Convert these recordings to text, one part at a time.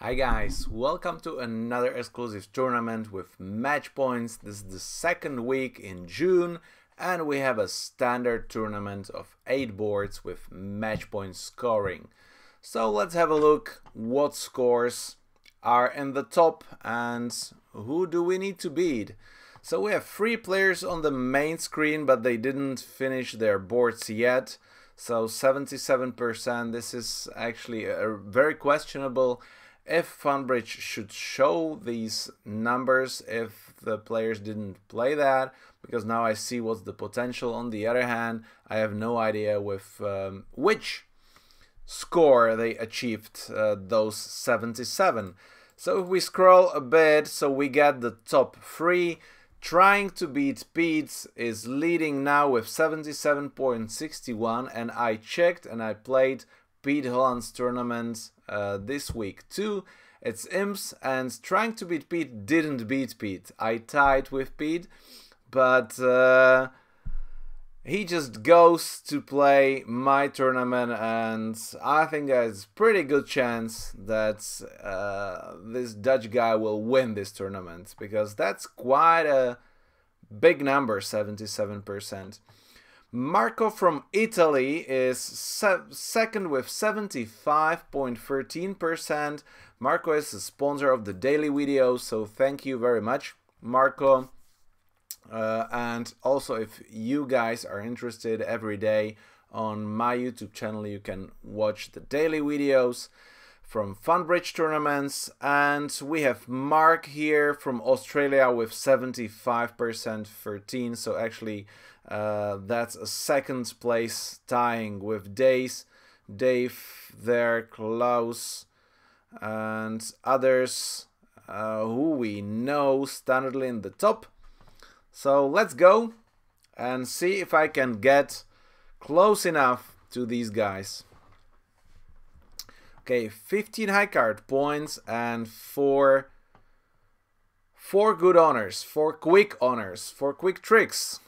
Hi guys, welcome to another exclusive tournament with match points. This is the second week in June and we have a standard tournament of 8 boards with match point scoring. So let's have a look what scores are in the top and who do we need to beat. So we have three players on the main screen but they didn't finish their boards yet. So 77% this is actually a very questionable if FunBridge should show these numbers if the players didn't play that because now I see what's the potential. On the other hand, I have no idea with um, which score they achieved uh, those 77. So if we scroll a bit, so we get the top three. Trying to beat Pete is leading now with 77.61 and I checked and I played Pete Holland's tournament uh, this week too. It's Imps and trying to beat Pete didn't beat Pete. I tied with Pete, but uh, he just goes to play my tournament and I think there's pretty good chance that uh, this Dutch guy will win this tournament because that's quite a big number, 77%. Marco from Italy is se second with 75.13%. Marco is a sponsor of the daily videos, so thank you very much, Marco. Uh, and also, if you guys are interested every day on my YouTube channel, you can watch the daily videos from FunBridge tournaments. And we have Mark here from Australia with 75% 13. So actually, uh, that's a second place tying with Days, Dave there, Klaus, and others uh, who we know standardly in the top. So let's go and see if I can get close enough to these guys. Okay, 15 high card points and 4 4 good honors, 4 quick honors, 4 quick tricks.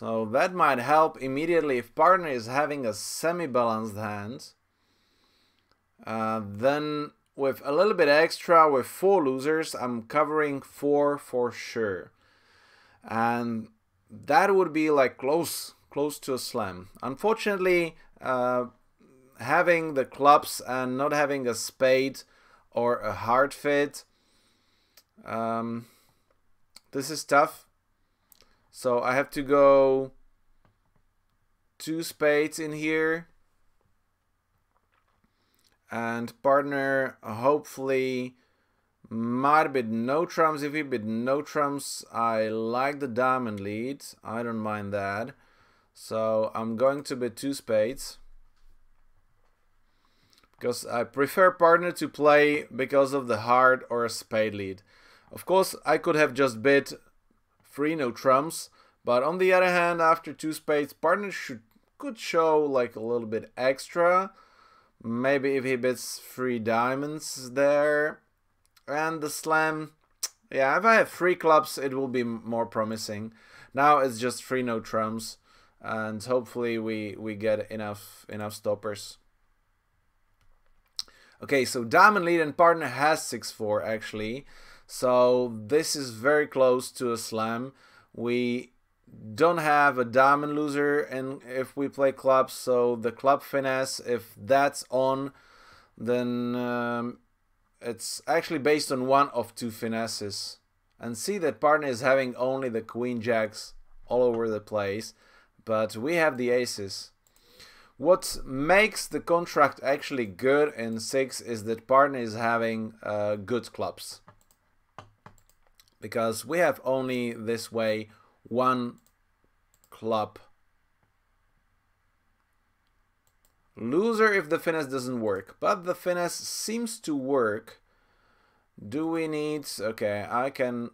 So that might help immediately if partner is having a semi-balanced hand. Uh, then with a little bit extra with four losers, I'm covering four for sure. And that would be like close, close to a slam. Unfortunately, uh, having the clubs and not having a spade or a heart fit, um, this is tough. So I have to go two spades in here. And partner hopefully might bid no trumps. If he bid no trumps, I like the diamond lead. I don't mind that. So I'm going to bid two spades. Because I prefer partner to play because of the heart or a spade lead. Of course, I could have just bid three no trumps. But on the other hand, after two spades, partner should could show like a little bit extra. Maybe if he bids three diamonds there. And the slam, yeah, if I have three clubs, it will be more promising. Now it's just three no trumps. And hopefully we, we get enough enough stoppers. Okay, so diamond lead and partner has 6-4 actually. So this is very close to a slam. We don't have a diamond loser and if we play clubs, so the club finesse, if that's on, then um, it's actually based on one of two finesses. And see that partner is having only the queen jacks all over the place, but we have the aces. What makes the contract actually good in 6 is that partner is having uh, good clubs because we have only this way one club. Loser if the finesse doesn't work, but the finesse seems to work. Do we need... Okay, I can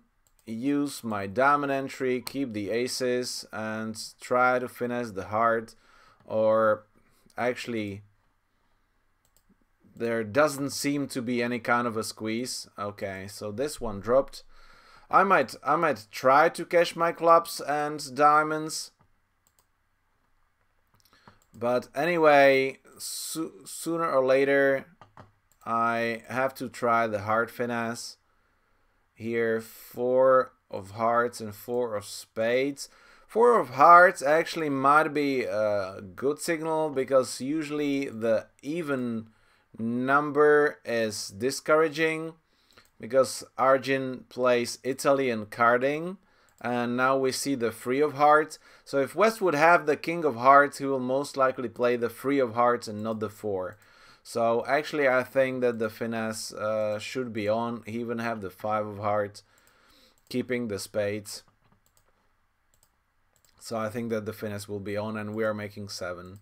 use my diamond entry, keep the aces, and try to finesse the heart, or actually there doesn't seem to be any kind of a squeeze. Okay, so this one dropped. I might I might try to cash my clubs and diamonds. But anyway, so, sooner or later I have to try the heart finesse. Here, four of hearts and four of spades. Four of hearts actually might be a good signal because usually the even number is discouraging because Argine plays Italy Italian carding and now we see the three of hearts. So if West would have the king of hearts he will most likely play the three of hearts and not the four. So actually I think that the finesse uh, should be on. He even have the five of hearts keeping the spades. So I think that the finesse will be on and we are making seven.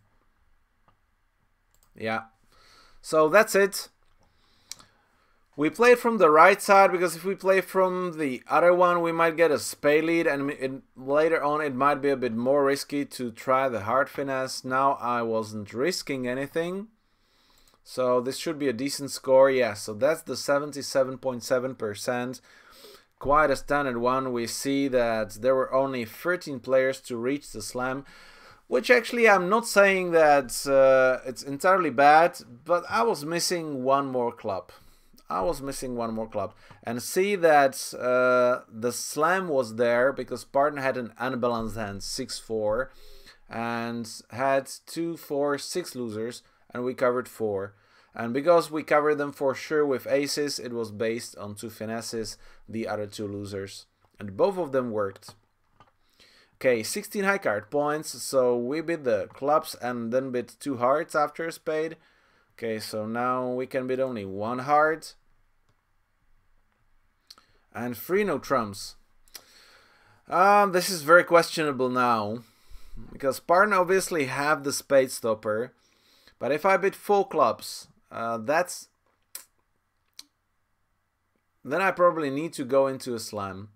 Yeah. So that's it we play from the right side because if we play from the other one, we might get a spade lead and it, later on it might be a bit more risky to try the heart finesse. Now I wasn't risking anything. So this should be a decent score. Yeah, so that's the 77.7%. Quite a standard one. We see that there were only 13 players to reach the slam. Which actually I'm not saying that uh, it's entirely bad, but I was missing one more club. I was missing one more club. And see that uh, the slam was there because partner had an unbalanced hand 6-4 and had 2, 4, 6 losers and we covered 4. And because we covered them for sure with aces, it was based on two finesses, the other two losers. And both of them worked. Okay, 16 high card points, so we bid the clubs and then bid two hearts after a spade. Okay, so now we can bid only one heart. And three no trumps. Um, this is very questionable now. Because partner obviously have the spade stopper. But if I bid four clubs, uh, that's... Then I probably need to go into a slam.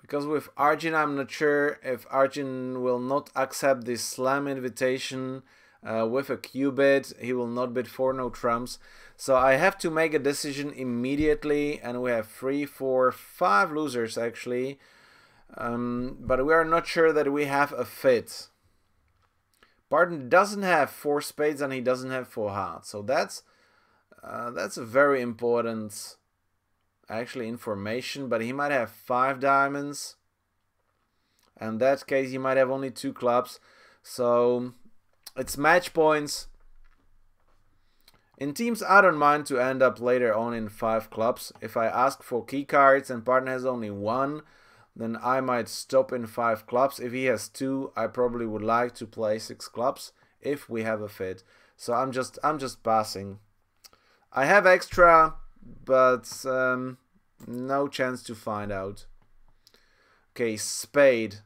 Because with Argine, I'm not sure if Argine will not accept this slam invitation uh, with a cue bid. He will not bid for no trumps. So I have to make a decision immediately. And we have three, four, five losers actually. Um, but we are not sure that we have a fit. Barton doesn't have four spades and he doesn't have four hearts. So that's uh, that's a very important actually information. But he might have five diamonds. In that case, he might have only two clubs. So it's match points. In teams, I don't mind to end up later on in five clubs. If I ask for key cards and partner has only one, then I might stop in five clubs. If he has two, I probably would like to play six clubs if we have a fit. So I'm just I'm just passing. I have extra, but um, no chance to find out. Okay, spade.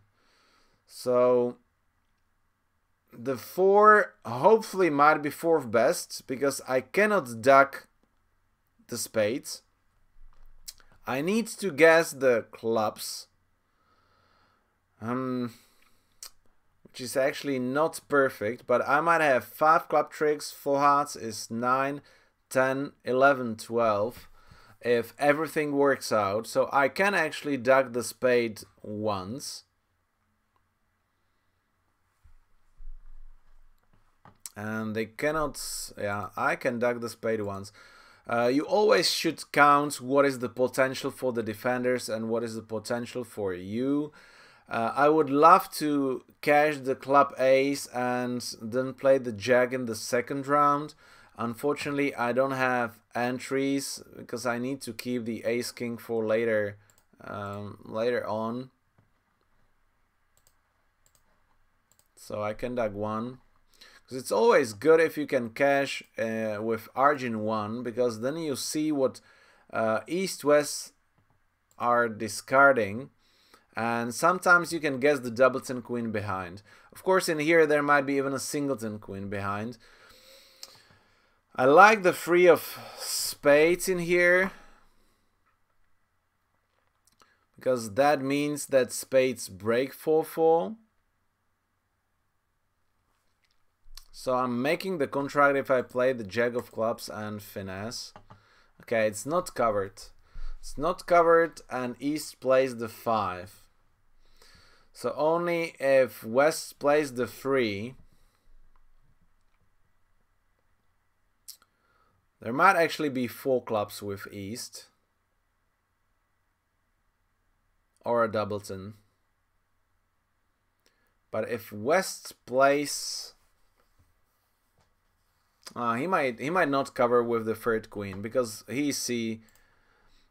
So the four hopefully might be fourth best because I cannot duck the spades. I need to guess the clubs. Um, which is actually not perfect, but I might have 5 club tricks, 4 hearts is 9, 10, 11, 12, if everything works out. So I can actually duck the spade once. And they cannot, yeah, I can duck the spade once. Uh, you always should count what is the potential for the defenders and what is the potential for you. Uh, I would love to cash the club ace and then play the jack in the second round. Unfortunately, I don't have entries because I need to keep the ace king for later, um, later on. So I can duck one. Because it's always good if you can cash uh, with Argin 1 because then you see what uh, East-West are discarding and sometimes you can guess the doubleton queen behind. Of course in here there might be even a singleton queen behind. I like the three of spades in here because that means that spades break 4-4 So I'm making the contract if I play the Jack of Clubs and Finesse. Okay, it's not covered. It's not covered and East plays the 5. So only if West plays the 3. There might actually be four clubs with East. Or a doubleton. But if West plays... Uh, he might he might not cover with the third queen because he see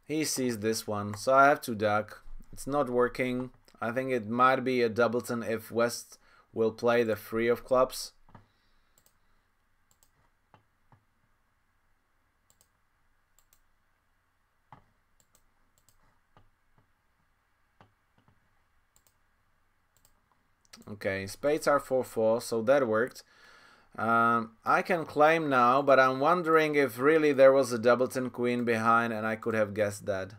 he sees this one. So I have to duck. It's not working. I think it might be a doubleton if West will play the three of clubs. Okay, spades are 4-4, so that worked. Um, I can claim now, but I'm wondering if really there was a doubleton queen behind and I could have guessed that.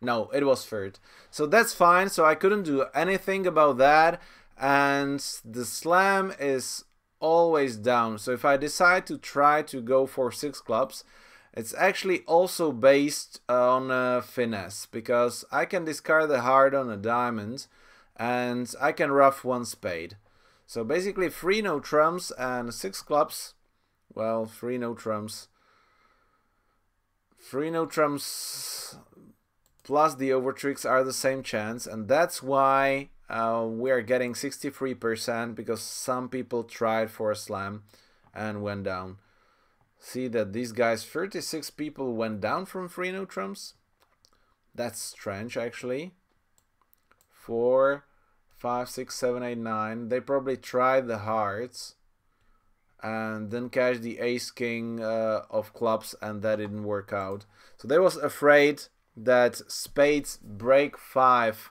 No, it was third. So that's fine, so I couldn't do anything about that. And the slam is always down. So if I decide to try to go for six clubs, it's actually also based on a finesse because I can discard the heart on a diamond and I can ruff one spade. So basically three no trumps and six clubs. Well, three no trumps. Three no trumps plus the overtricks are the same chance and that's why uh, we are getting 63% because some people tried for a slam and went down. See that these guys, 36 people went down from three no trumps. That's strange actually four, five, six, seven, eight, nine. They probably tried the hearts and then cashed the ace king uh, of clubs and that didn't work out. So they was afraid that spades break five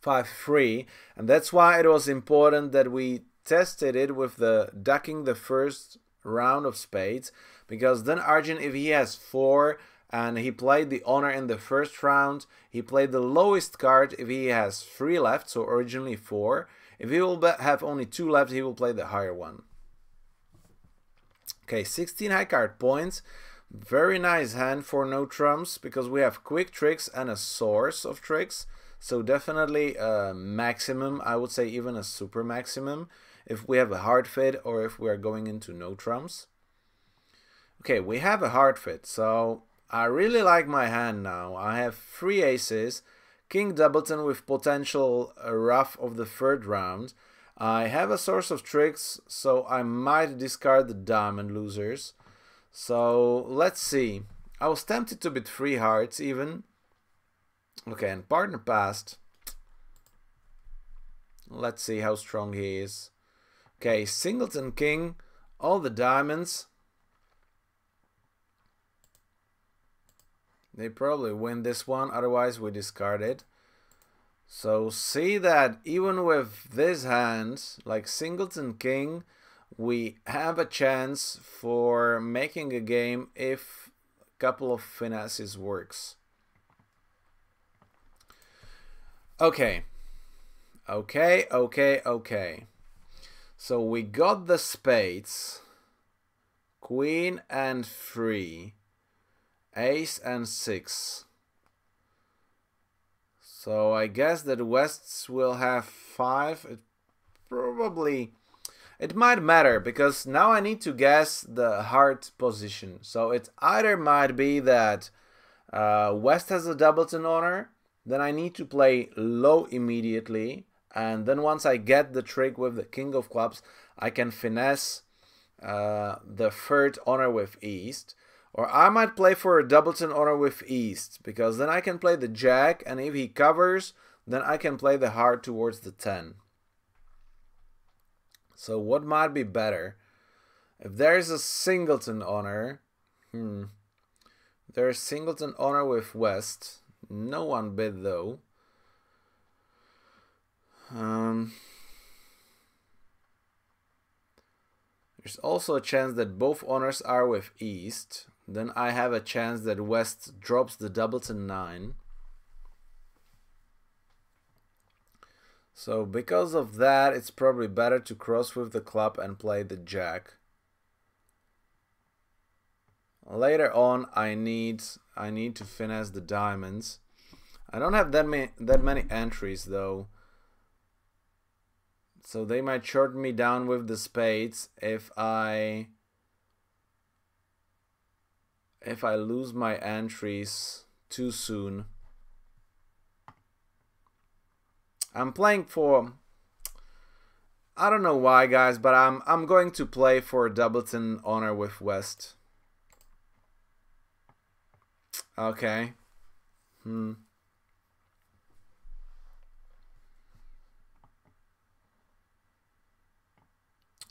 five three and that's why it was important that we tested it with the ducking the first round of spades because then Argine if he has four and he played the honor in the first round. He played the lowest card if he has three left, so originally four. If he will have only two left, he will play the higher one. Okay, 16 high card points. Very nice hand for no trumps because we have quick tricks and a source of tricks. So definitely a maximum, I would say even a super maximum if we have a heart fit or if we are going into no trumps. Okay, we have a heart fit, so I really like my hand now. I have three aces, king doubleton with potential uh, ruff of the third round. I have a source of tricks, so I might discard the diamond losers. So let's see. I was tempted to bet three hearts even. Okay, and partner passed. Let's see how strong he is. Okay, singleton king, all the diamonds. They probably win this one, otherwise we discard it. So see that even with this hand, like Singleton King, we have a chance for making a game if a couple of finesses works. Okay. Okay, okay, okay. So we got the spades. Queen and three ace and six. So I guess that Wests will have five. It probably it might matter because now I need to guess the heart position. So it either might be that uh, West has a doubleton honor, then I need to play low immediately, and then once I get the trick with the king of clubs, I can finesse uh, the third honor with East. Or I might play for a doubleton honor with East, because then I can play the Jack, and if he covers, then I can play the heart towards the 10. So what might be better? If there's a singleton honor, hmm, there's singleton honor with West. No one bid though. Um, there's also a chance that both honors are with East. Then I have a chance that West drops the doubleton 9. So because of that, it's probably better to cross with the club and play the jack. Later on, I need I need to finesse the diamonds. I don't have that many that many entries though. So they might short me down with the spades if I if I lose my entries too soon. I'm playing for I don't know why guys, but I'm I'm going to play for Doubleton honor with West. Okay. Hmm.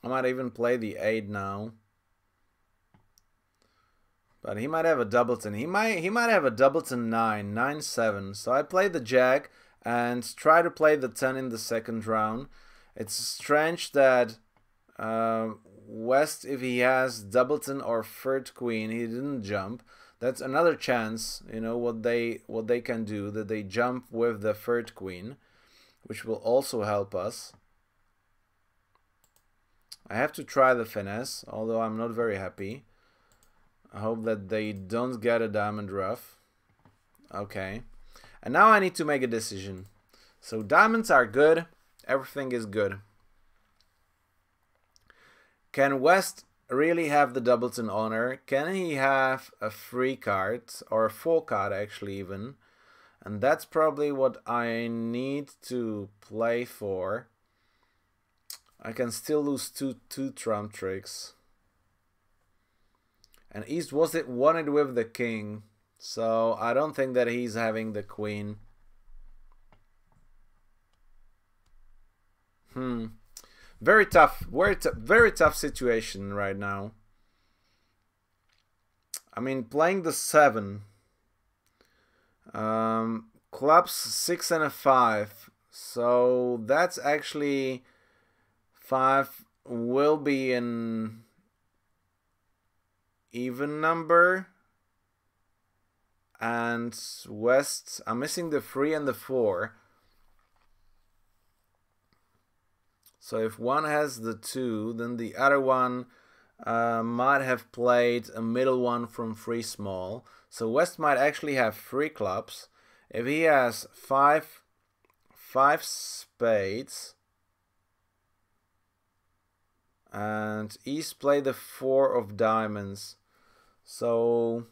I might even play the 8 now. But he might have a Doubleton. He might he might have a Doubleton 9, 9 7. So I play the Jack and try to play the 10 in the second round. It's strange that uh, West, if he has Doubleton or third Queen, he didn't jump. That's another chance, you know, what they what they can do, that they jump with the third Queen, which will also help us. I have to try the finesse, although I'm not very happy. I hope that they don't get a diamond ruff. Okay. And now I need to make a decision. So diamonds are good. Everything is good. Can West really have the Doubleton honor? Can he have a free card or a full card actually even? And that's probably what I need to play for. I can still lose two two trump tricks. And East was it wanted with the king. So I don't think that he's having the queen. Hmm. Very tough. Very, very tough situation right now. I mean, playing the seven. Um, clubs six and a five. So that's actually five will be in even number and west I'm missing the 3 and the 4 so if one has the 2 then the other one uh, might have played a middle one from 3 small. So west might actually have 3 clubs. If he has 5 5 spades and east play the 4 of diamonds so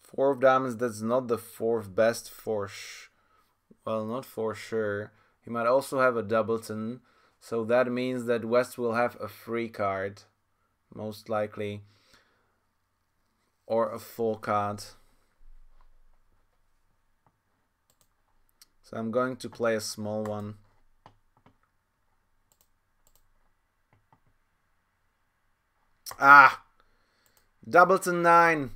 four of diamonds. That's not the fourth best for well, not for sure. He might also have a doubleton, so that means that West will have a free card, most likely, or a full card. So I'm going to play a small one. Ah! Doubleton 9.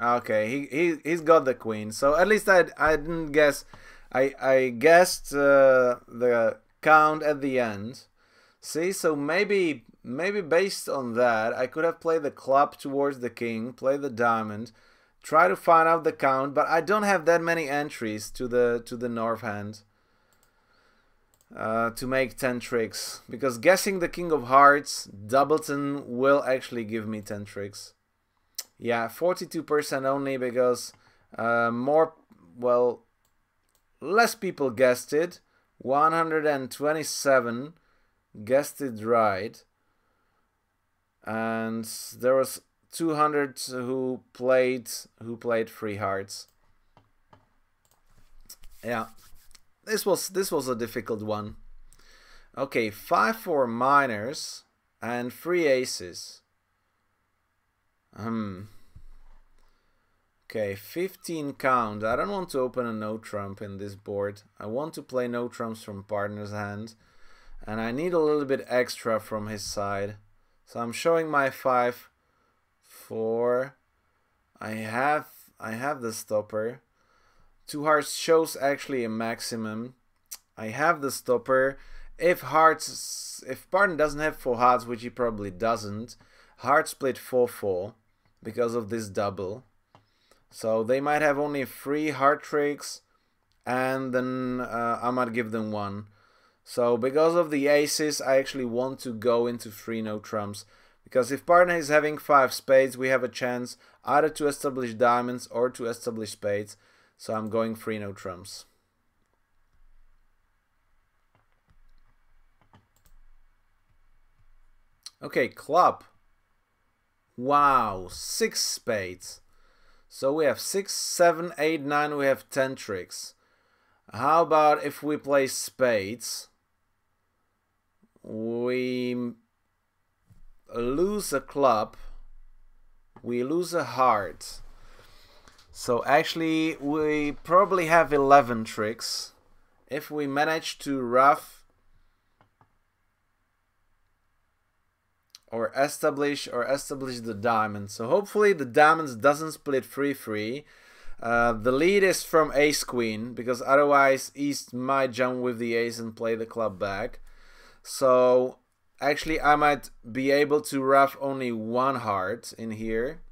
Okay, he, he, he's got the queen. So at least I, I didn't guess. I, I guessed uh, the count at the end. See, so maybe maybe based on that, I could have played the club towards the king, play the diamond, try to find out the count, but I don't have that many entries to the to the north hand uh, to make 10 tricks. Because guessing the King of Hearts, Doubleton will actually give me 10 tricks. Yeah, 42% only because uh, more, well, less people guessed it. 127 guessed it right. And there was 200 who played who played free hearts. Yeah, this was this was a difficult one. Okay, five for minors and three aces. Hmm. Okay, 15 count. I don't want to open a no trump in this board. I want to play no trumps from partner's hand. And I need a little bit extra from his side. So I'm showing my 5, 4. I have I have the stopper. Two hearts shows actually a maximum. I have the stopper. If hearts, if partner doesn't have four hearts, which he probably doesn't, heart split 4-4 because of this double. So they might have only three heart tricks and then uh, I might give them one. So because of the aces, I actually want to go into three no trumps. Because if partner is having five spades, we have a chance either to establish diamonds or to establish spades. So I'm going free no trumps. Okay, club. Wow, six spades. So we have six, seven, eight, nine, we have 10 tricks. How about if we play spades? We lose a club. We lose a heart. So actually, we probably have 11 tricks. If we manage to ruff or establish or establish the diamond. So hopefully the diamonds doesn't split free free. Uh, the lead is from ace queen because otherwise east might jump with the ace and play the club back. So actually I might be able to ruff only one heart in here.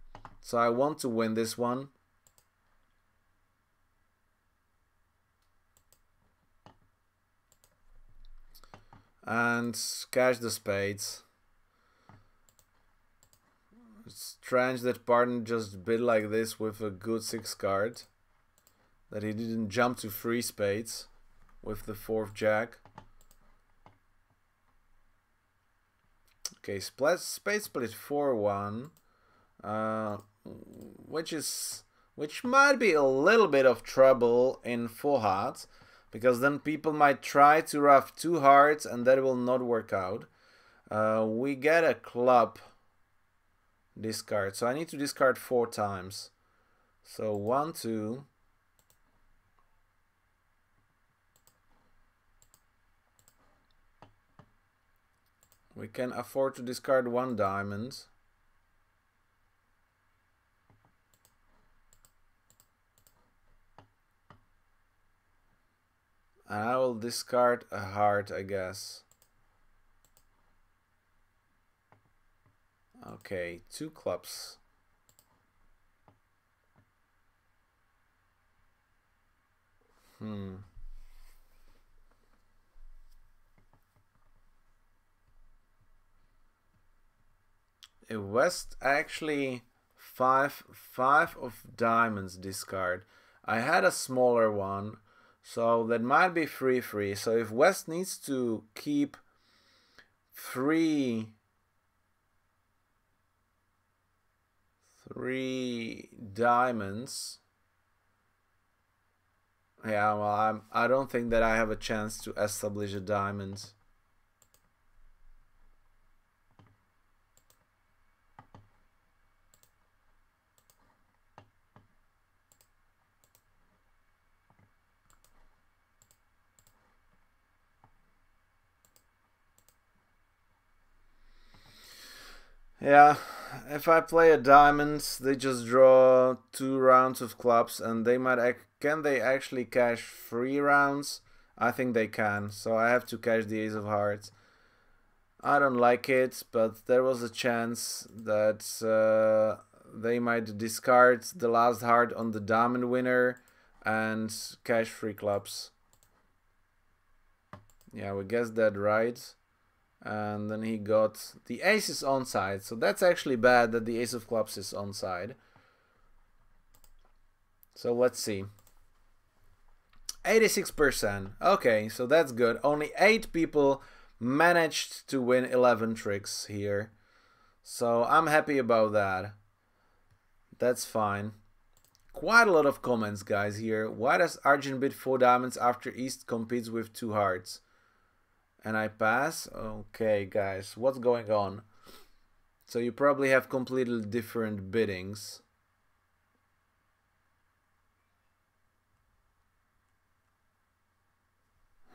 So I want to win this one. And cash the spades. It's strange that Parton just bid like this with a good six card. That he didn't jump to three spades with the fourth jack. Okay, split, spade split 4-1. Uh, which is which might be a little bit of trouble in hearts because then people might try to ruff two hearts and that will not work out. Uh, we get a club discard, so I need to discard four times. So one, two. We can afford to discard one diamond. I will discard a heart, I guess. Okay, two clubs. Hmm. A West actually five five of diamonds discard. I had a smaller one so that might be free free. So if West needs to keep three three diamonds yeah well I'm I don't think that I have a chance to establish a diamond Yeah, if I play a diamond, they just draw two rounds of clubs, and they might can they actually cash three rounds? I think they can, so I have to cash the ace of hearts. I don't like it, but there was a chance that uh, they might discard the last heart on the diamond winner and cash three clubs. Yeah, we guessed that right and then he got the ace is onside so that's actually bad that the ace of clubs is onside so let's see. 86% okay so that's good. Only 8 people managed to win 11 tricks here. So I'm happy about that. That's fine. Quite a lot of comments guys here. Why does Argine bid 4 diamonds after East competes with 2 hearts and I pass. Okay, guys, what's going on? So you probably have completely different biddings.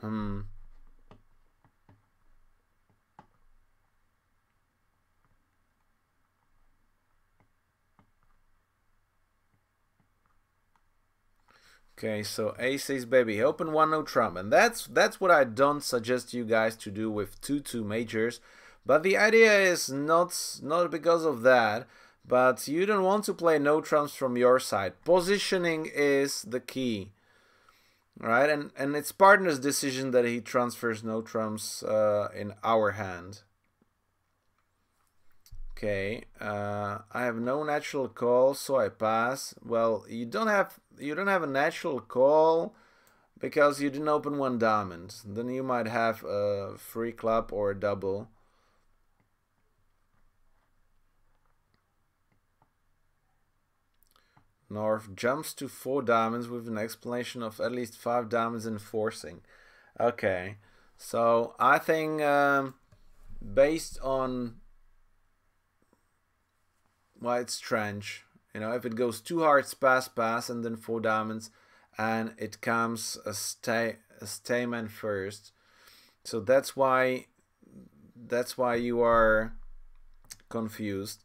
Hmm. Okay, so ace ace baby, open one no trump, and that's that's what I don't suggest you guys to do with two two majors. But the idea is not not because of that, but you don't want to play no trumps from your side. Positioning is the key, right? And and it's partner's decision that he transfers no trumps uh, in our hand. Okay, uh, I have no natural call, so I pass. Well, you don't have you don't have a natural call because you didn't open one diamond. Then you might have a free club or a double. North jumps to four diamonds with an explanation of at least five diamonds enforcing. Okay, so I think um, based on well, it's strange. You know, if it goes two hearts, pass, pass, and then four diamonds, and it comes a stay a stayman first. So that's why that's why you are confused.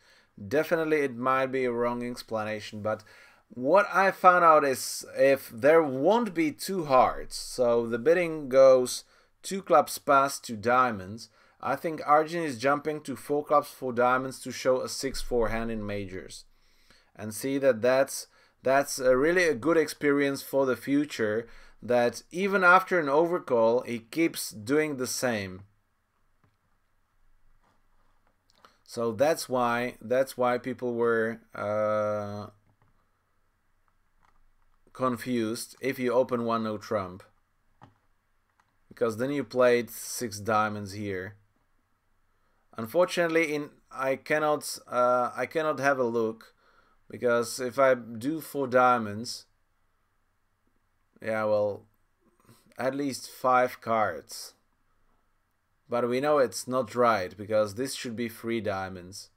Definitely, it might be a wrong explanation, but what I found out is if there won't be two hearts, so the bidding goes two clubs pass, two diamonds, I think Argine is jumping to four clubs, four diamonds to show a 6-4 hand in majors. And see that that's, that's a really a good experience for the future, that even after an overcall, he keeps doing the same. So that's why that's why people were uh, confused if you open one no trump because then you played six diamonds here unfortunately in I cannot uh, I cannot have a look because if I do four diamonds yeah well at least five cards but we know it's not right because this should be three diamonds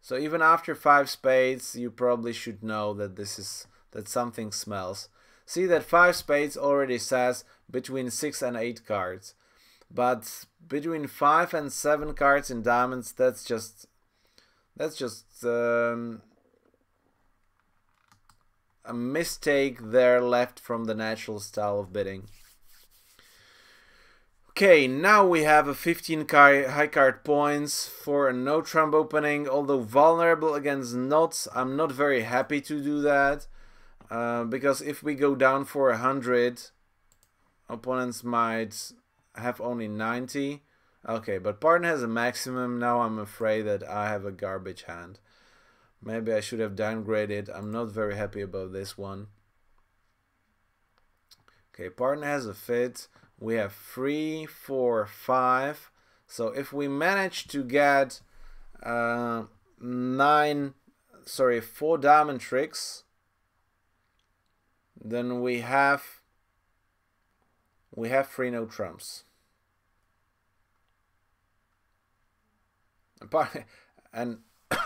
so even after five spades you probably should know that this is that something smells. See that 5 spades already says between 6 and 8 cards. But between 5 and 7 cards in diamonds, that's just... That's just... Um, a mistake there left from the natural style of bidding. Okay, now we have a 15 high card points for a no trump opening. Although vulnerable against nuts, I'm not very happy to do that. Uh, because if we go down for a 100, opponents might have only 90. Okay, but partner has a maximum. Now I'm afraid that I have a garbage hand. Maybe I should have downgraded. I'm not very happy about this one. Okay, partner has a fit. We have three, four, five. So if we manage to get uh, nine, sorry, four diamond tricks, then we have we have three no trumps. And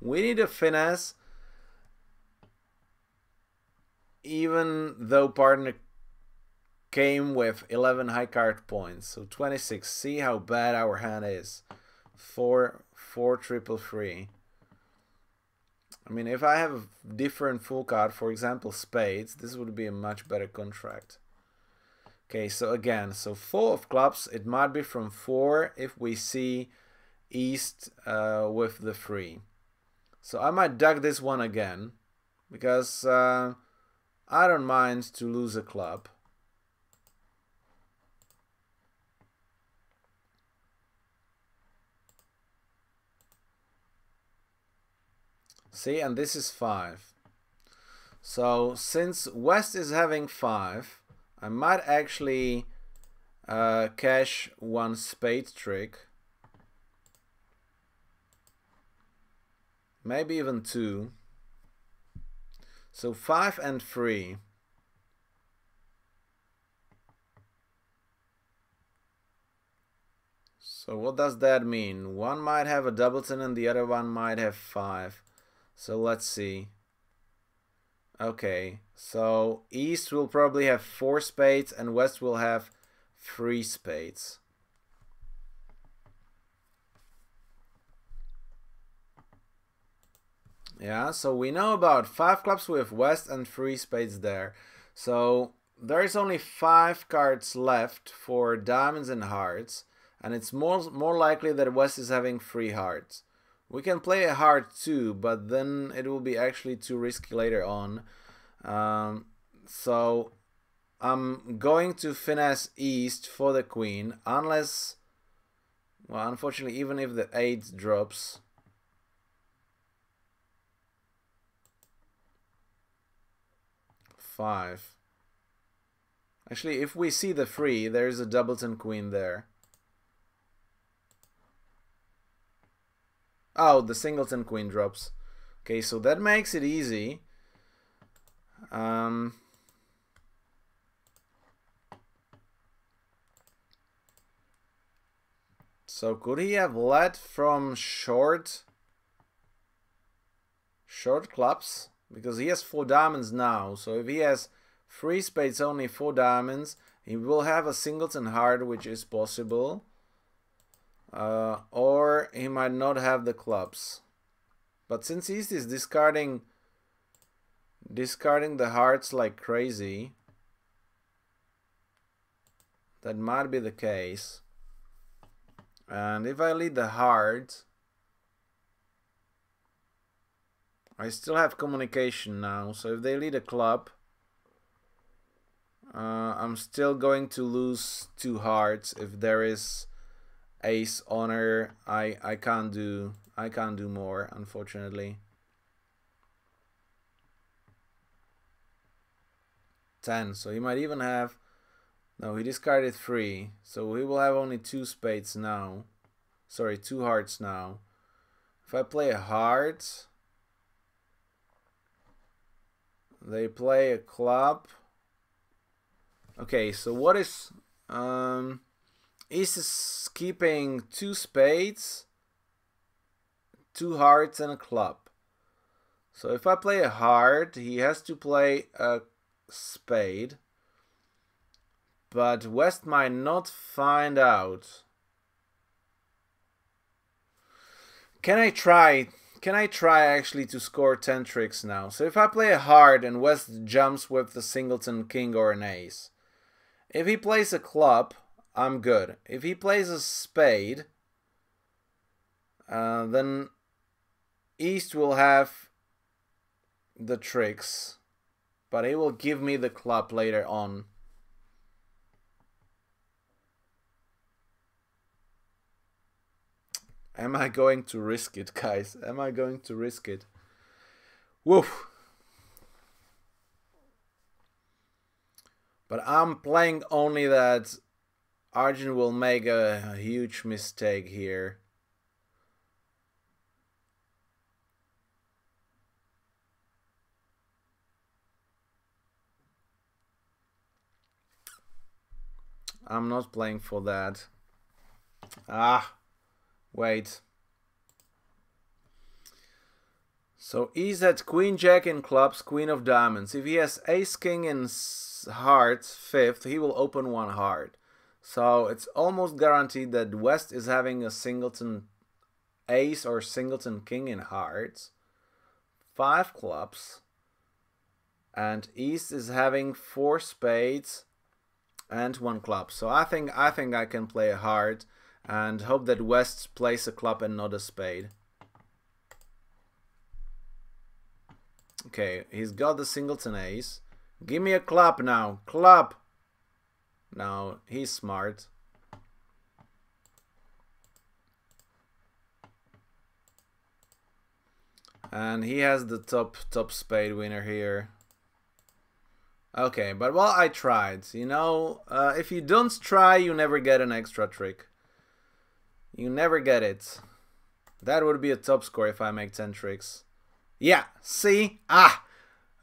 we need a finesse even though partner came with 11 high card points. So 26. See how bad our hand is. 4, 4 triple free. I mean, if I have a different full card, for example, spades, this would be a much better contract. Okay, so again, so four of clubs, it might be from four if we see east uh, with the three. So I might duck this one again because uh, I don't mind to lose a club. See, and this is 5. So since West is having 5, I might actually uh, cash one spade trick. Maybe even two. So 5 and 3. So what does that mean? One might have a doubleton and the other one might have 5. So let's see. Okay, so East will probably have four spades and West will have three spades. Yeah, so we know about five clubs with West and three spades there. So there's only five cards left for diamonds and hearts, and it's more more likely that West is having three hearts. We can play a heart too, but then it will be actually too risky later on. Um, so I'm going to finesse east for the queen, unless, well, unfortunately, even if the 8 drops, five. Actually, if we see the free, there is a doubleton queen there. Oh, the singleton queen drops. Okay, so that makes it easy. Um, so could he have led from short short clubs? Because he has four diamonds now. So if he has three spades only four diamonds, he will have a singleton heart, which is possible. Uh, or he might not have the clubs. But since East is discarding discarding the hearts like crazy, that might be the case. And if I lead the heart, I still have communication now. So if they lead a club, uh, I'm still going to lose two hearts if there is ace honor. I I can't do I can't do more unfortunately. 10 so he might even have no he discarded three so he will have only two spades now sorry two hearts now if I play a heart they play a club okay so what is um is keeping two spades two hearts and a club so if I play a heart he has to play a spade. But West might not find out. Can I try? Can I try actually to score 10 tricks now? So if I play a heart and West jumps with the singleton king or an ace. If he plays a club, I'm good. If he plays a spade, uh, then East will have the tricks but he will give me the club later on. Am I going to risk it, guys? Am I going to risk it? Woof. But I'm playing only that Argine will make a, huge mistake here. I'm not playing for that. Ah, wait. So he's at Queen Jack in clubs, Queen of Diamonds. If he has Ace King in hearts, fifth, he will open one heart. So it's almost guaranteed that West is having a singleton Ace or singleton King in hearts. Five clubs. And East is having four spades and one club. So I think I think I can play a heart and hope that West plays a club and not a spade. Okay, he's got the singleton ace. Give me a club now. Club! Now, he's smart. And he has the top top spade winner here. Okay, but well, I tried. You know, uh, if you don't try, you never get an extra trick. You never get it. That would be a top score if I make 10 tricks. Yeah, see? Ah!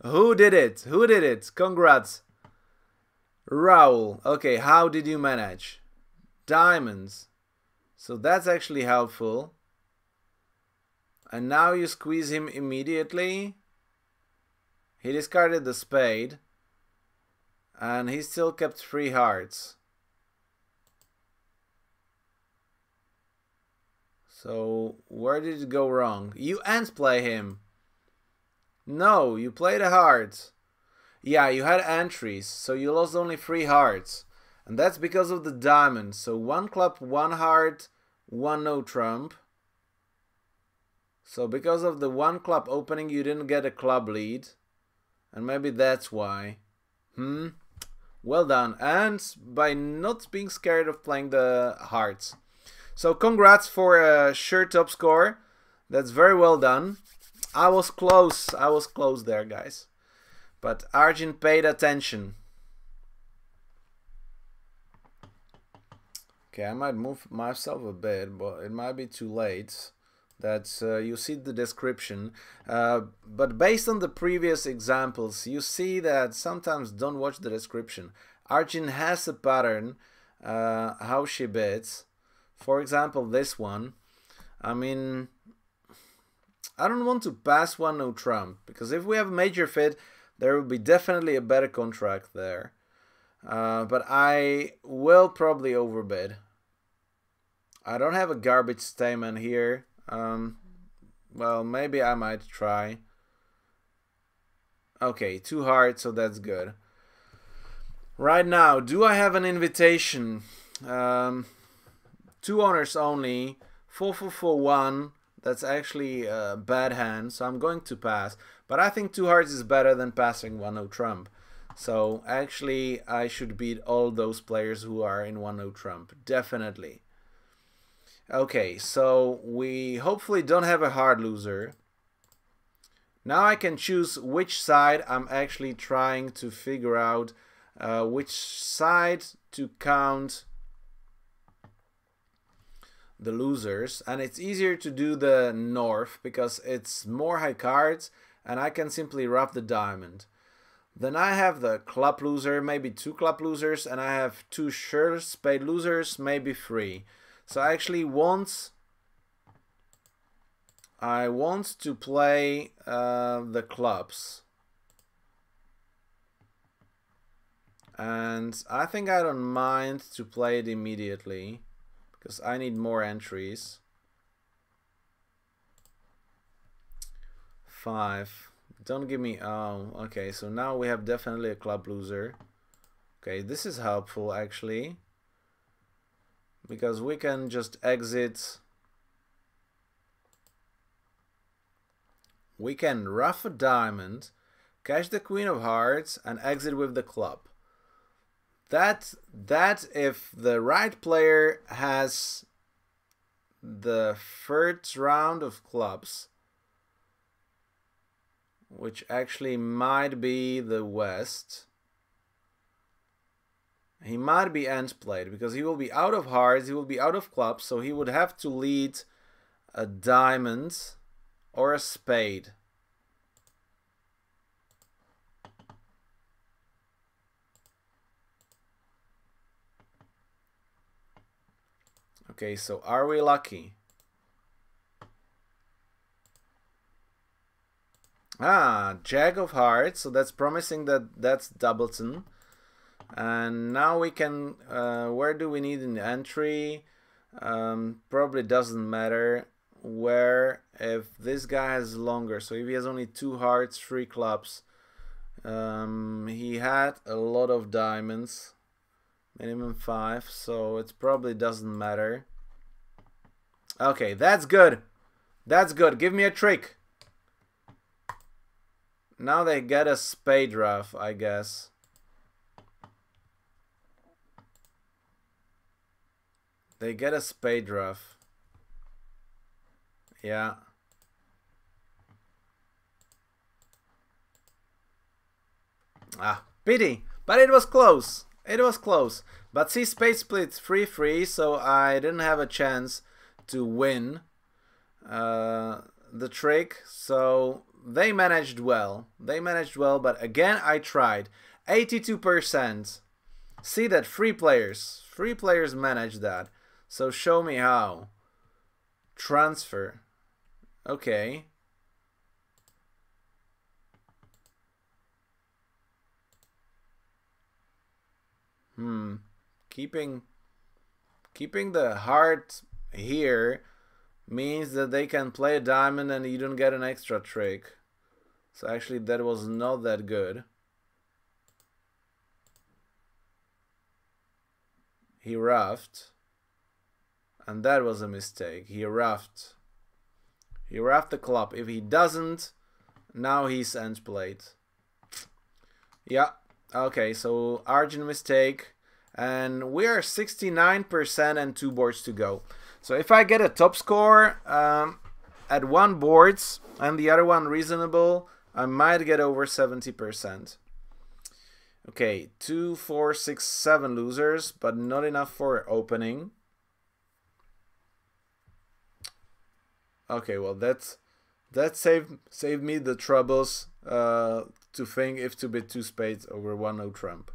Who did it? Who did it? Congrats. Raul. Okay, how did you manage? Diamonds. So that's actually helpful. And now you squeeze him immediately. He discarded the spade. And he still kept three hearts. So, where did it go wrong? You end play him. No, you played a heart. Yeah, you had entries, so you lost only three hearts. And that's because of the diamond. So one club, one heart, one no trump. So because of the one club opening, you didn't get a club lead. And maybe that's why. Hmm? Well done. And by not being scared of playing the hearts. So congrats for a sure top score. That's very well done. I was close. I was close there, guys. But Argine paid attention. Okay, I might move myself a bit, but it might be too late. that uh, you see the description. Uh, but based on the previous examples, you see that sometimes don't watch the description. Argine has a pattern uh, how she bids. For example, this one. I mean, I don't want to pass one no trump because if we have a major fit, there will be definitely a better contract there. Uh, but I will probably overbid. I don't have a garbage Stayman here. Um, well, maybe I might try. Okay, two hearts, so that's good. Right now, do I have an invitation? Um, two honors only. Four, four, four, one. That's actually a bad hand, so I'm going to pass. But I think two hearts is better than passing one no trump. So actually, I should beat all those players who are in one no trump. Definitely. Okay, so we hopefully don't have a heart loser. Now I can choose which side I'm actually trying to figure out uh, which side to count the losers and it's easier to do the north because it's more high cards and I can simply rub the diamond. Then I have the club loser, maybe two club losers, and I have two sure spade losers, maybe three. So I actually want I want to play uh, the clubs. And I think I don't mind to play it immediately because I need more entries. Five. Don't give me... Oh, okay. So now we have definitely a club loser. Okay, this is helpful actually because we can just exit we can ruff a diamond cash the queen of hearts and exit with the club that that if the right player has the first round of clubs which actually might be the west he might be end played because he will be out of hearts, he will be out of clubs, so he would have to lead a diamond or a spade. Okay, so are we lucky? Ah, Jack of Hearts, so that's promising that that's Doubleton. And now we can uh, where do we need an entry? Um, probably doesn't matter where if this guy has longer. So if he has only two hearts three clubs um, he had a lot of diamonds. Minimum five so it probably doesn't matter okay that's good that's good give me a trick now they get a spade ruff I guess They get a spade ruff. Yeah. Ah, pity. But it was close. It was close. But see, spade splits 3-3, so I didn't have a chance to win uh, the trick. So they managed well. They managed well, but again, I tried. 82%. See that free players, Free players manage that. So show me how. Transfer. Okay. Hmm. Keeping keeping the heart here means that they can play a diamond and you don't get an extra trick. So actually that was not that good. He ruffed. And that was a mistake. He ruffed. He ruffed the club. If he doesn't, now he's end played. Yeah. Okay, so Argine mistake. And we are 69% and two boards to go. So if I get a top score um, at one boards and the other one reasonable, I might get over 70%. Okay, two, four, six, seven losers, but not enough for opening. Okay, well that's that saved saved me the troubles uh, to think if to bet two spades over one no trump.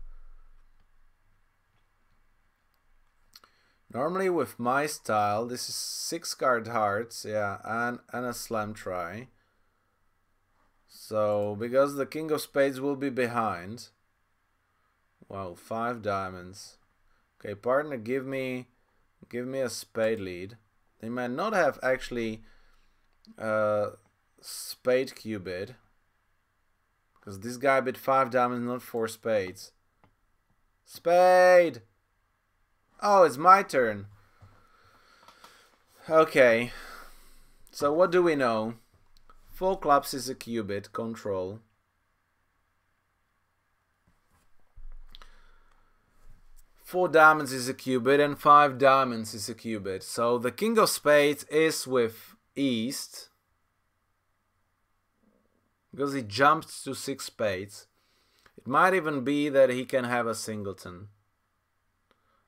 Normally with my style, this is six card hearts, yeah, and, and a slam try. So, because the king of spades will be behind. Wow, five diamonds. Okay, partner, give me, give me a spade lead. They might not have actually uh, spade cue bid. Because this guy bid five diamonds, not four spades. Spade! Oh, it's my turn. Okay. So what do we know? Four clubs is a cue bid control. Four diamonds is a cue bid and five diamonds is a cue bid. So the king of spades is with east. Because he jumped to six spades. It might even be that he can have a singleton.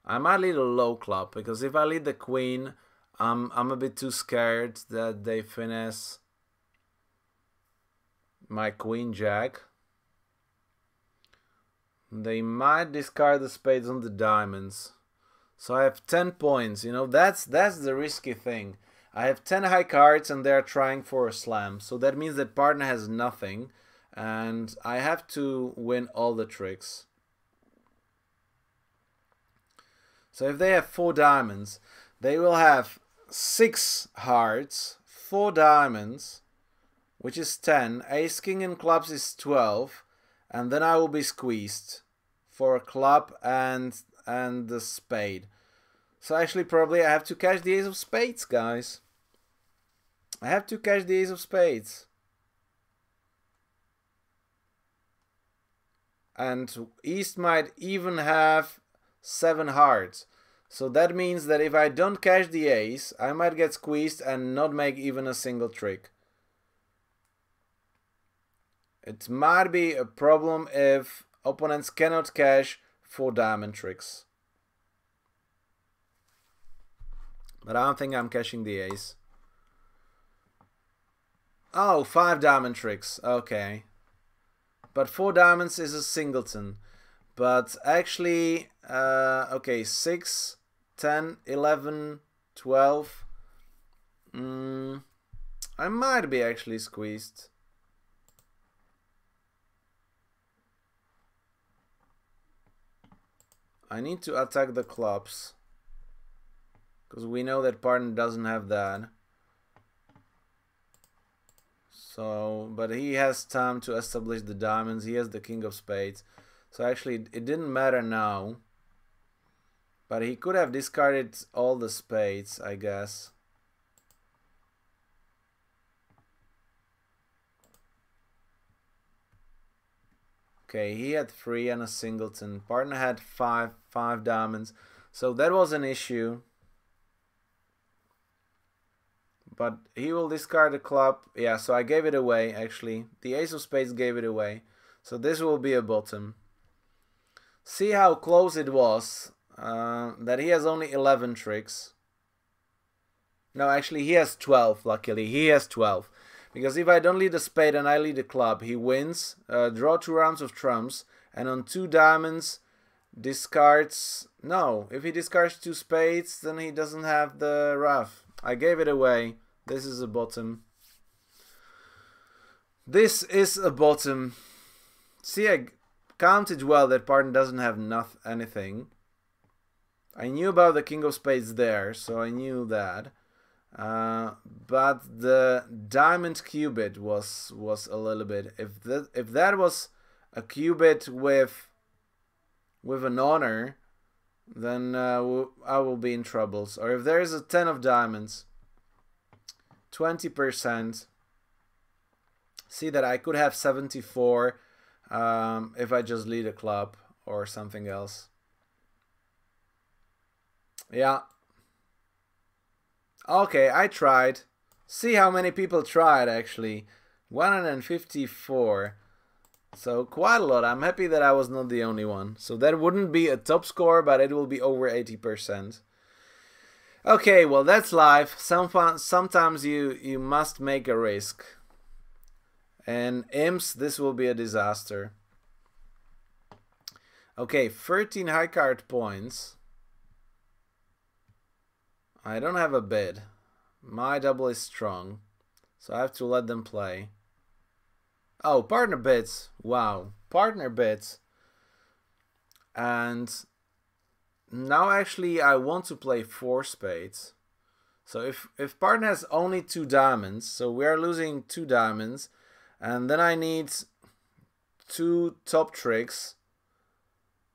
I might lead a low club because if I lead the queen, I'm I'm a bit too scared that they finesse my queen jack. They might discard the spades on the diamonds. So I have 10 points, you know, that's that's the risky thing. I have 10 high cards and they're trying for a slam. So that means that partner has nothing and I have to win all the tricks. So if they have four diamonds, they will have six hearts, four diamonds, which is 10. Ace, king, and clubs is 12. And then I will be squeezed for a club and, and the spade. So actually probably I have to catch the ace of spades, guys. I have to catch the ace of spades. And East might even have seven hearts. So that means that if I don't cash the ace, I might get squeezed and not make even a single trick. It might be a problem if opponents cannot cash four diamond tricks. But I don't think I'm cashing the ace. Oh, five diamond tricks. Okay. But four diamonds is a singleton. But actually, uh, okay, 6, 10, 11, 12. Mm, I might be actually squeezed. I need to attack the clubs. Because we know that partner doesn't have that. So, but he has time to establish the diamonds. He has the king of spades. So actually, it didn't matter now. But he could have discarded all the spades, I guess. Okay, he had three and a singleton. Partner had five, five diamonds. So that was an issue. But he will discard the club. Yeah, so I gave it away, actually. The ace of spades gave it away. So this will be a bottom see how close it was. Uh, that he has only 11 tricks. No, actually he has 12, luckily. He has 12. Because if I don't lead a spade and I lead a club, he wins. Uh, draw two rounds of trumps. And on two diamonds, discards... No, if he discards two spades, then he doesn't have the ruff. I gave it away. This is a bottom. This is a bottom. See, I, counted well that partner doesn't have nothing, anything. I knew about the king of spades there, so I knew that. Uh, but the diamond cue bid was was a little bit. If that if that was a cue bid with with an honor, then uh, I will be in troubles. Or if there is a ten of diamonds, twenty percent. See that I could have seventy four um, if I just lead a club or something else. Yeah. Okay, I tried. See how many people tried actually. 154. So quite a lot. I'm happy that I was not the only one. So that wouldn't be a top score, but it will be over 80%. Okay, well that's life. Some sometimes you you must make a risk. And imps, this will be a disaster. Okay, 13 high card points. I don't have a bid. My double is strong. So I have to let them play. Oh, partner bids. Wow. Partner bids. And now actually I want to play four spades. So if, if partner has only two diamonds, so we are losing two diamonds, and then I need two top tricks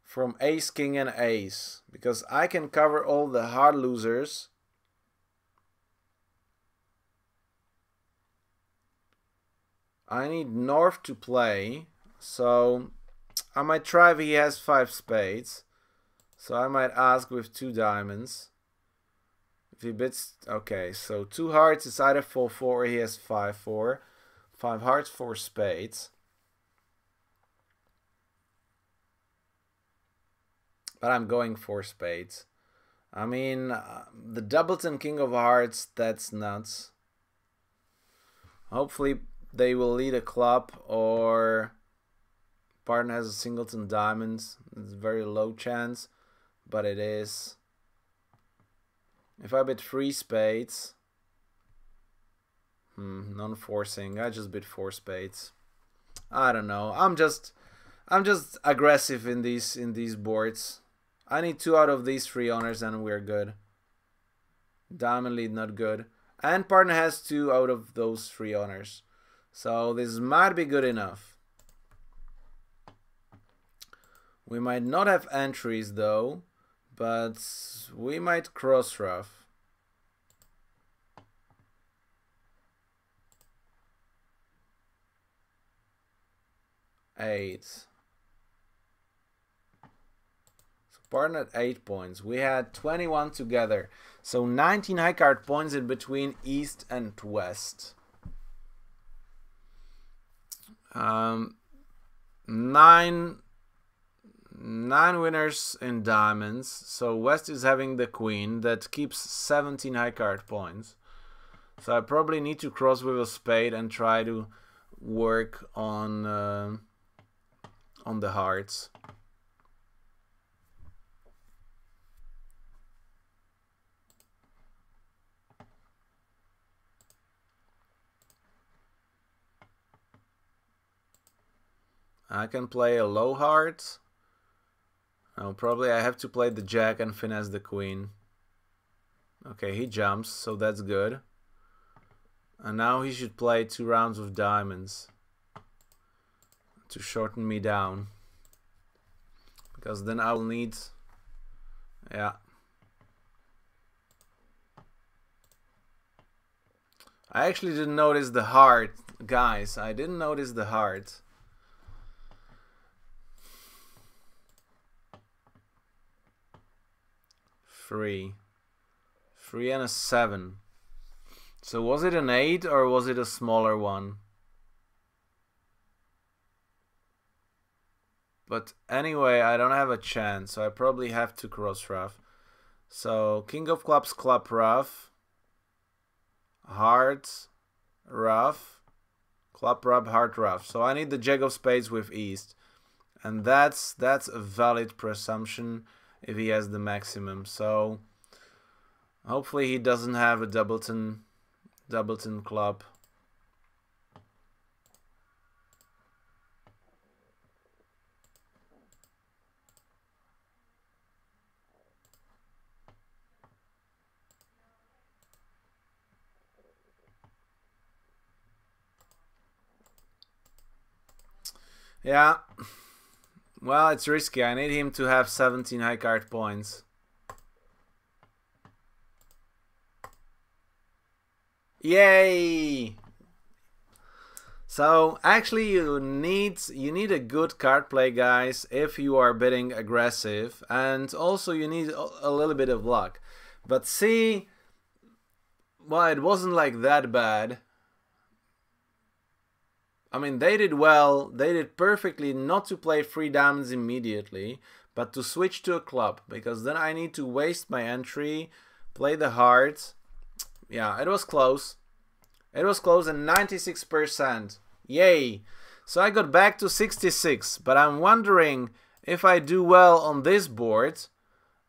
from ace, king, and ace, because I can cover all the heart losers. I need North to play, so I might try if he has five spades. So I might ask with two diamonds. If he bids, okay, so two hearts is either 4-4 or he has 5-4. Five hearts, four spades. But I'm going for spades. I mean, uh, the Doubleton King of Hearts, that's nuts. Hopefully they will lead a club or partner has a singleton diamonds. It's very low chance but it is. If I bid three spades, hmm, non-forcing. I just bid four spades. I don't know. I'm just, I'm just aggressive in these in these boards. I need two out of these three honors and we're good. Diamond lead not good, and partner has two out of those three honors, so this might be good enough. We might not have entries though but we might cross ruff. Eight. So partner at eight points. We had 21 together. So 19 high card points in between east and west. Um, nine nine winners in diamonds. So West is having the queen that keeps 17 high card points. So I probably need to cross with a spade and try to work on uh, on the hearts. I can play a low heart Oh, probably I have to play the jack and finesse the queen. Okay, he jumps, so that's good. And now he should play two rounds of diamonds to shorten me down. Because then I'll need... Yeah. I actually didn't notice the heart, guys. I didn't notice the heart. three. Three and a seven. So was it an eight or was it a smaller one? But anyway, I don't have a chance, so I probably have to cross ruff. So King of Clubs, Club ruff. Heart, ruff. Club ruff, heart ruff. So I need the Jack of Spades with East. And that's that's a valid presumption if he has the maximum. So hopefully he doesn't have a Doubleton Doubleton club. Yeah. Well, it's risky. I need him to have 17 high card points. Yay! So actually you need you need a good card play guys if you are bidding aggressive and also you need a little bit of luck. But see well it wasn't like that bad I mean, they did well. They did perfectly not to play three diamonds immediately, but to switch to a club, because then I need to waste my entry Play the heart. Yeah, it was close. It was close and 96%. Yay! So I got back to 66, but I'm wondering if I do well on this board,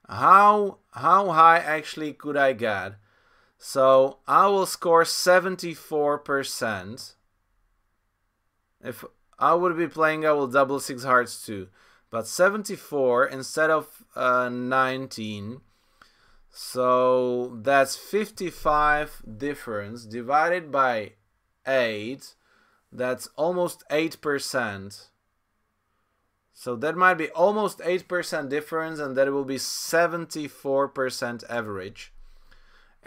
how how high actually could I get? So I will score 74%. If I would be playing, I will double six hearts too. But 74 instead of uh, 19. So that's 55 difference divided by 8. That's almost 8%. So that might be almost 8% difference and that will be 74% average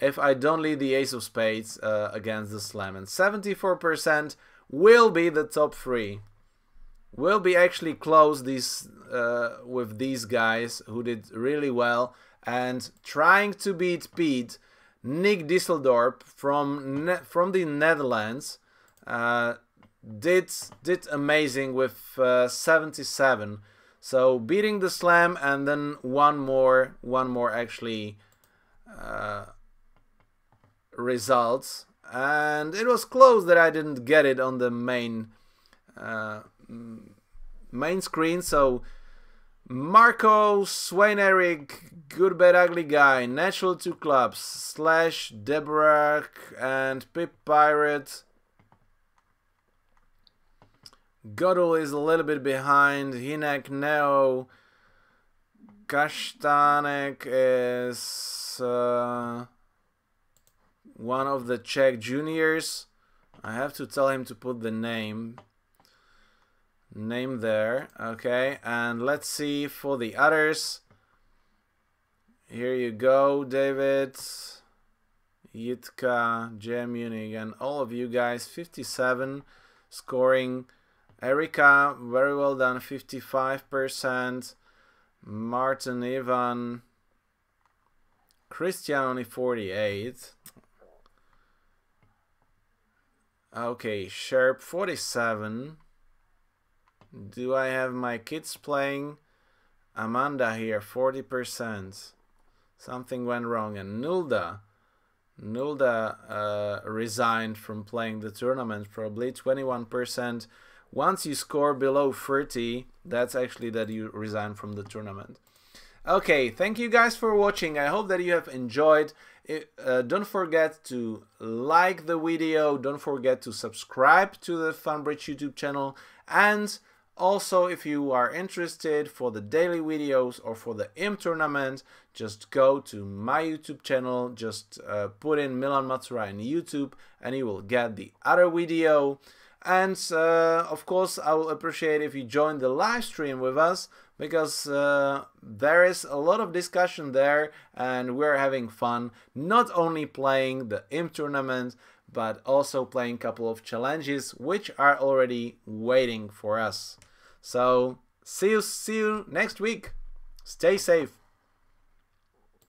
if I don't lead the ace of spades uh, against the slam. And 74% will be the top three. Will be actually close these uh, with these guys who did really well and trying to beat Pete, Nick Disseldorp from ne from the Netherlands uh, did did amazing with uh, 77. So beating the slam and then one more one more actually uh, results and it was close that I didn't get it on the main uh, main screen. So Marco Swain Eric Good Bad Ugly Guy Natural Two Clubs Slash Deborah and Pip Pirate. Godel is a little bit behind. Hinek Neo. Kashtanek is uh, one of the Czech juniors. I have to tell him to put the name name there. Okay, and let's see for the others. Here you go, David, Yitka, Jem Munich, and all of you guys. 57 scoring. Erika, very well done, 55%. Martin Ivan. Christian only 48. Okay, Sharp 47. Do I have my kids playing? Amanda here, 40%. Something went wrong. And Nulda. Nulda uh, resigned from playing the tournament, probably 21%. Once you score below 30, that's actually that you resign from the tournament. Okay, thank you guys for watching. I hope that you have enjoyed. Uh, don't forget to like the video. Don't forget to subscribe to the Funbridge YouTube channel. And also, if you are interested for the daily videos or for the IM tournament, just go to my YouTube channel. Just uh, put in Milan Macura in YouTube and you will get the other video. And uh, of course, I will appreciate if you join the live stream with us because uh, there is a lot of discussion there and we're having fun not only playing the IM tournament but also playing a couple of challenges which are already waiting for us. So see you see you next week. Stay safe.